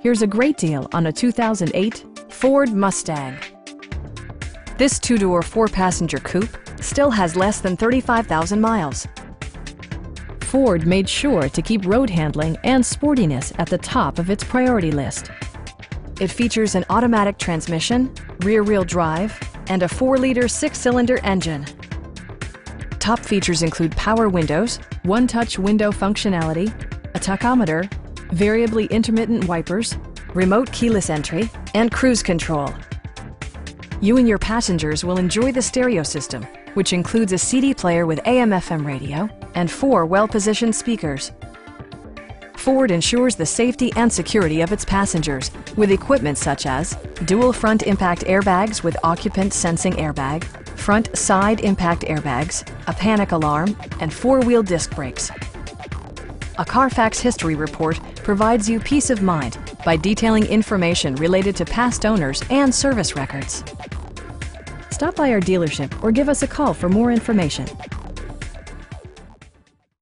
Here's a great deal on a 2008 Ford Mustang. This two-door, four-passenger coupe still has less than 35,000 miles. Ford made sure to keep road handling and sportiness at the top of its priority list. It features an automatic transmission, rear-wheel drive, and a 4-liter six-cylinder engine. Top features include power windows, one-touch window functionality, a tachometer, variably intermittent wipers, remote keyless entry, and cruise control. You and your passengers will enjoy the stereo system, which includes a CD player with AM-FM radio and four well-positioned speakers. Ford ensures the safety and security of its passengers with equipment such as dual front impact airbags with occupant sensing airbag, front side impact airbags, a panic alarm, and four-wheel disc brakes. A Carfax history report provides you peace of mind by detailing information related to past owners and service records. Stop by our dealership or give us a call for more information.